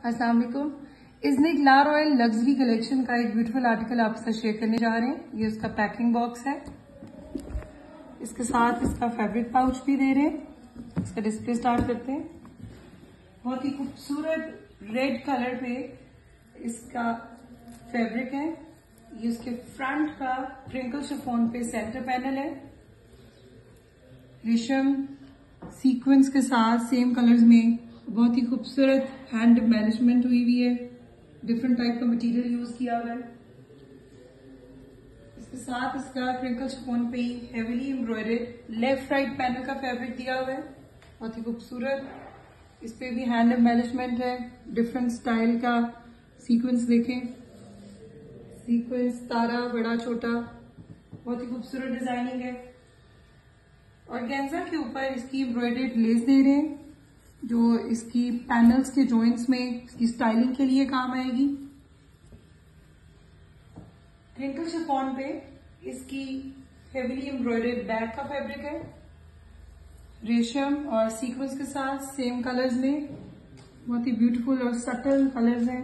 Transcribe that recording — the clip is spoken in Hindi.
अस्सलाम वालेकुम। Iznik la royal luxury collection का एक ब्यूटीफुल आर्टिकल आपके साथ शेयर करने जा रहे हैं। ये उसका पैकिंग बॉक्स है। इसके साथ इसका फैब्रिक पाउच भी दे रहे हैं। इसका डिस्प्ले स्टार्ट करते हैं। बहुत ही खूबसूरत रेड कलर पे इसका फैब्रिक है। ये उसके फ्रंट का प्रिंकल शिफोन पे सेंटर पैनल है। रेशम सीक्वेंस के साथ सेम कलर्स में बहुत ही खूबसूरत हैंड मैनेजमेंट हुई हुई है। डिफरेंट टाइप का मटेरियल यूज़ किया हुआ है। इसके साथ इसका क्रिंकल स्पोन पे ही heavily embroidered left right panel का फैब्रिक दिया हुआ है। बहुत ही खूबसूरत। इस पे भी हैंड मैनेजमेंट है। डिफरेंट स्टाइल का सीक्वेंस देखें। सीक्वेंस तारा, बड़ा, छोटा। बहुत ही खूबसूरत डिज़ाइनिंग है। और गेंजा के ऊपर इसकी एम्ब्रॉयडेड लेस दे रहे हैं। जो इसकी पैनल्स के जॉइंट्स में इसकी स्टाइलिंग के लिए काम आएगी। क्रिंकल शिफॉन पे इसकी हेवीली एम्ब्रॉयडेड बैक का फैब्रिक है। रेशम और सीक्वेंस के साथ सेम कलर्स में। बहुत ही ब्यूटीफुल और सटल कलर्स हैं।